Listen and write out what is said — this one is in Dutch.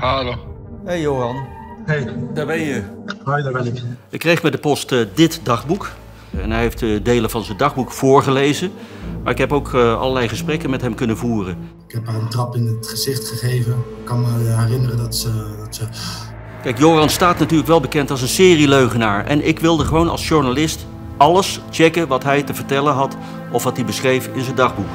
Hallo. Hey Johan, Hey, daar ben je. hoi, daar ben ik. Ik kreeg met de post eh, dit dagboek. En hij heeft eh, delen van zijn dagboek voorgelezen. Maar ik heb ook eh, allerlei gesprekken met hem kunnen voeren. Ik heb haar een trap in het gezicht gegeven. Ik kan me herinneren dat ze, dat ze... Kijk, Joran staat natuurlijk wel bekend als een serieleugenaar. En ik wilde gewoon als journalist alles checken wat hij te vertellen had of wat hij beschreef in zijn dagboek.